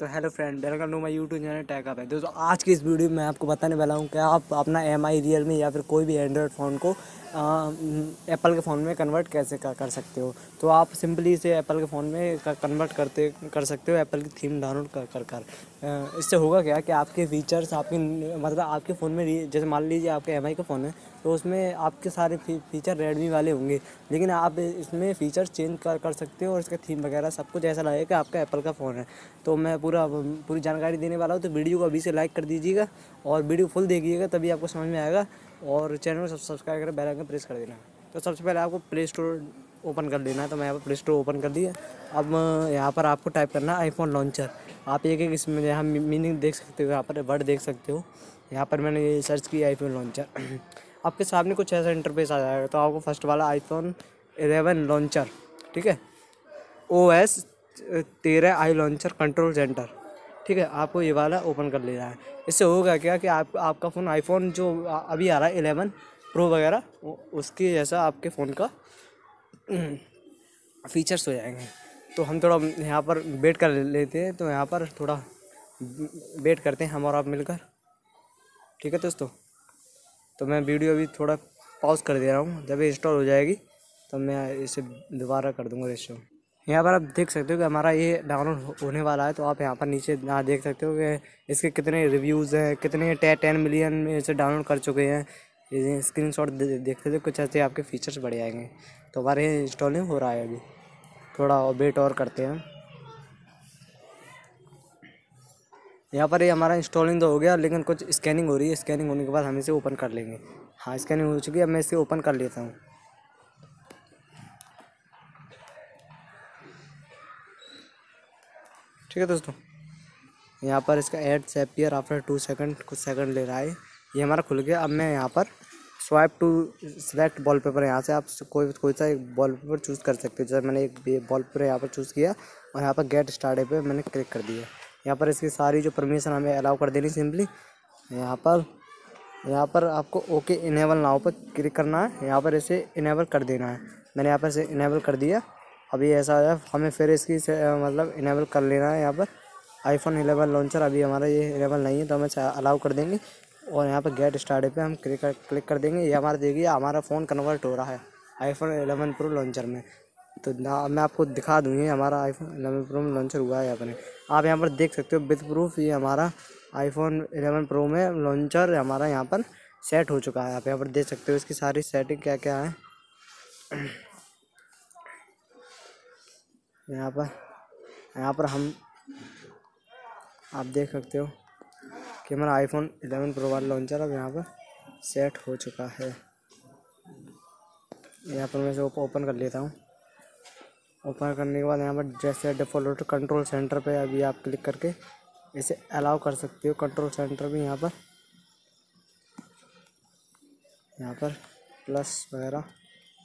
तो hello friend welcome to my YouTube channel Techup है दोस्तों, आज की इस वीडियो में आपको बताने वाला हूँ कि आप अपना एम आई रियल या फिर कोई भी एंड्रॉयड फ़ोन को एप्पल के फ़ोन में कन्वर्ट कैसे कर, सकते हो? तो आप सिंपली इसे एप्पल के फ़ोन में कन्वर्ट करते कर सकते हो एप्पल की थीम डाउनलोड कर कर कर। इससे होगा क्या कि आपके फीचर्स आपके मतलब आपके फ़ोन में जैसे मान लीजिए आपके एमआई का फ़ोन है तो उसमें आपके सारे फीचर रेडमी वाले होंगे। लेकिन आप इसमें फ़ीचर चेंज कर कर सकते हो और इसका थीम वगैरह सब कुछ ऐसा लगेगा कि आपका एप्पल का फ़ोन है। तो मैं पूरा पूरी जानकारी देने वाला हूँ तो वीडियो को अभी से लाइक कर दीजिएगा और वीडियो फुल देखिएगा तभी आपको समझ में आएगा और चैनल को सब्सक्राइब करें बेल आइकन प्रेस कर देना। तो सबसे पहले आपको प्ले स्टोर ओपन कर लेना है तो मैं यहाँ पर प्ले स्टोर ओपन कर दिया। अब यहाँ पर आपको टाइप करना है आईफोन लॉन्चर आप एक एक इसमें यहाँ मीनिंग देख सकते हो, यहाँ पर वर्ड देख सकते हो। यहाँ पर मैंने ये सर्च किया आईफोन लॉन्चर आपके सामने कुछ ऐसा इंटरफेस आ जाएगा तो आपको फ़र्स्ट वाला आईफोन एलेवन लॉन्चर ठीक है? ओ एस तेरह आई लॉन्चर कंट्रोल सेंटर ठीक है, आपको ये वाला ओपन कर लेना है। इससे होगा क्या कि आप, आपका फ़ोन आईफोन जो अभी आ रहा है एलेवन प्रो वगैरह उसके जैसा आपके फ़ोन का फीचर्स हो जाएँगे। तो हम थोड़ा यहाँ पर वेट कर लेते हैं तो यहाँ पर थोड़ा वेट करते हैं हम और आप मिलकर। ठीक है दोस्तों? तो मैं वीडियो अभी थोड़ा पॉज कर दे रहा हूँ। जब इंस्टॉल हो जाएगी तो मैं इसे दोबारा कर दूँगा इंस्टॉल यहाँ पर आप देख सकते हो कि हमारा ये डाउनलोड होने वाला है तो आप यहाँ पर नीचे यहाँ देख सकते हो कि इसके कितने रिव्यूज़ हैं, कितने टे, टेन मिलियन में इसे डाउनलोड कर चुके हैं। ये स्क्रीन शॉट देखते थे कुछ ऐसे आपके फीचर्स बढ़ जाएँगे तो हमारे इंस्टॉलिंग हो रहा है अभी। थोड़ा वेट और करते हैं। यहाँ पर ये हमारा इंस्टॉलिंग तो हो गया, लेकिन कुछ स्कैनिंग हो रही है। स्कैनिंग होने के बाद हम इसे ओपन कर लेंगे। हाँ स्कैनिंग हो चुकी है, अब मैं इसे ओपन कर लेता हूँ। ठीक है दोस्तों? यहाँ पर इसका ad disappear after two second कुछ सेकंड ले रहा है। ये हमारा खुल गया। अब मैं यहाँ पर swipe to select wallpaper यहाँ से आप कोई कोई सा एक वॉल पेपर चूज़ कर सकते हो। जैसे मैंने एक वॉल पेपर यहाँ पर चूज़ किया और यहाँ पर गेट स्टार्ट पे मैंने क्लिक कर दिया। यहाँ पर इसकी सारी जो परमिशन हमें अलाउ कर देनी सिंपली यहाँ पर यहाँ पर आपको ओके इनेबल नाव पर क्लिक करना है। यहाँ पर इसे इनेबल कर देना है। मैंने यहाँ पर इसे इनेबल कर दिया। अभी ऐसा है, हमें फिर इसकी मतलब इनेबल कर लेना है यहाँ पर। आईफोन एलेवन लॉन्चर अभी हमारा ये इनेबल नहीं है तो हमें अलाउ कर देंगे। और यहाँ पर गेट स्टार्ट पे हम क्लिक कर क्लिक कर देंगे। ये हमारा देखिए, हमारा फ़ोन कन्वर्ट हो रहा है आईफोन एलेवन प्रो लॉन्चर में। तो ना, मैं आपको दिखा दूँगी हमारा आईफोन एलेवन प्रो में लॉन्चर हुआ है अपने आप यहाँ पर देख सकते हो विथ प्रूफ ये हमारा आईफोन एलेवन प्रो में लॉन्चर हमारा यहाँ पर सेट हो चुका है। आप यहाँ पर देख सकते हो इसकी सारी सेटिंग क्या क्या है। यहाँ पर यहाँ पर हम, आप देख सकते हो कि हमारा आईफोन 11 प्रो वाला लॉन्चर अब यहाँ पर सेट हो चुका है। यहाँ पर मैं इसे ओपन कर लेता हूँ। ओपन करने के बाद यहाँ पर जैसे डिफ़ॉल्ट कंट्रोल सेंटर पे अभी आप क्लिक करके इसे अलाउ कर सकते हो। कंट्रोल सेंटर भी यहाँ पर यहाँ पर प्लस वगैरह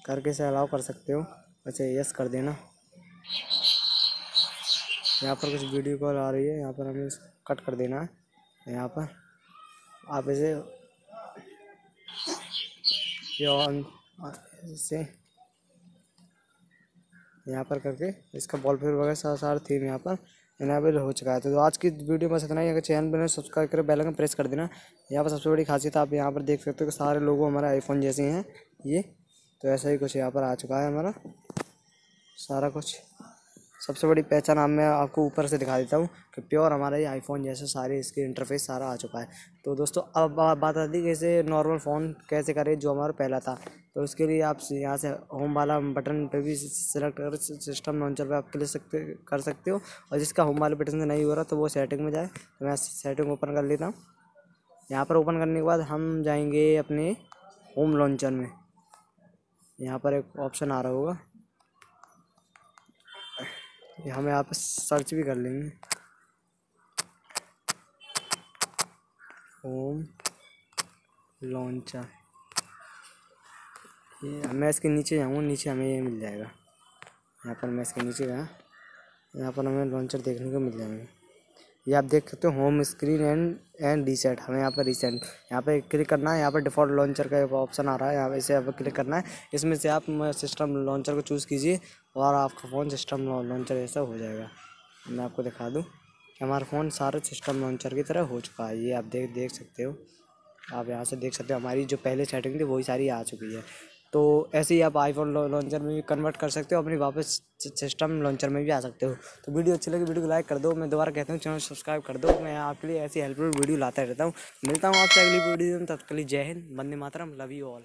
करके इसे अलाउ कर सकते हो। वैसे यस कर देना। यहाँ पर कुछ वीडियो कॉल आ रही है, यहाँ पर हमें कट कर देना है, यहाँ पर। आप इसे ऑन से यहाँ पर करके इसका बॉल फेयर वगैरह सारा सारा थीम यहाँ पर इनेबल हो चुका है। तो आज की वीडियो में इतना ही। चैनल बने सब्सक्राइब करें बेल आइकन प्रेस कर देना। यहाँ पर सबसे बड़ी खासियत आप यहाँ पर देख सकते हो कि सारे लोगों हमारे आईफोन जैसे हैं, ये। तो ऐसा ही कुछ यहाँ पर आ चुका है हमारा, सारा कुछ। सबसे बड़ी पहचान आप मैं आपको ऊपर से दिखा देता हूँ कि प्योर हमारा ये आईफोन जैसे सारे इसके इंटरफेस सारा आ चुका है। तो दोस्तों, अब बात आती है कैसे नॉर्मल फ़ोन कैसे करें, जो हमारा पहला था। तो उसके लिए आप यहाँ से होम वाला बटन पे भी सिलेक्ट कर सिस्टम लॉन्चर पे आप क्लिक सकते, कर सकते हो। और जिसका होम वाले बटन से नहीं हो रहा तो वो सेटिंग में जाए। तो मैं सेटिंग ओपन कर लेता हूँ। यहाँ पर ओपन करने के बाद हम जाएँगे अपने होम लॉन्चर में। यहाँ पर एक ऑप्शन आ रहा होगा। हम यहाँ पे सर्च भी कर लेंगे। Home launcher. ये मैं इसके नीचे जाऊँगा, नीचे हमें ये मिल जाएगा। यहाँ पर मैं इसके नीचे गया। यहाँ पर हमें लॉन्चर देखने को मिल जाएँगे। ये आप देख सकते हो home screen and and reset हमें यहाँ पर रिसेंट यहाँ पे क्लिक करना है, यहाँ पर डिफ़ॉल्ट लॉन्चर का एक ऑप्शन आ रहा है, यहाँ पे इसे पर क्लिक करना है। इसमें से आप सिस्टम लॉन्चर को चूज़ कीजिए और आपका फ़ोन सिस्टम लॉन्चर ऐसा हो जाएगा। मैं आपको दिखा दूँ, हमारा फ़ोन सारे सिस्टम लॉन्चर की तरह हो चुका है। ये आप देख देख सकते हो। आप यहाँ से देख सकते हो, हमारी जो पहले सेटिंग थी, वही सारी आ चुकी है। तो ऐसे ही आप आईफोन लॉन्चर में भी कन्वर्ट कर सकते हो, अपनी वापस सिस्टम लॉन्चर में भी आ सकते हो। तो वीडियो अच्छी लगी, वीडियो को लाइक कर दो, मैं दोबारा कहता हूँ चैनल सब्सक्राइब कर दो। मैं आपके लिए ऐसी हेल्पफुल वीडियो लाता रहता हूँ। मिलता हूँ आपसे अगली वीडियो में, तब के लिए जय हिंद बंदे मातरम लव यू ऑल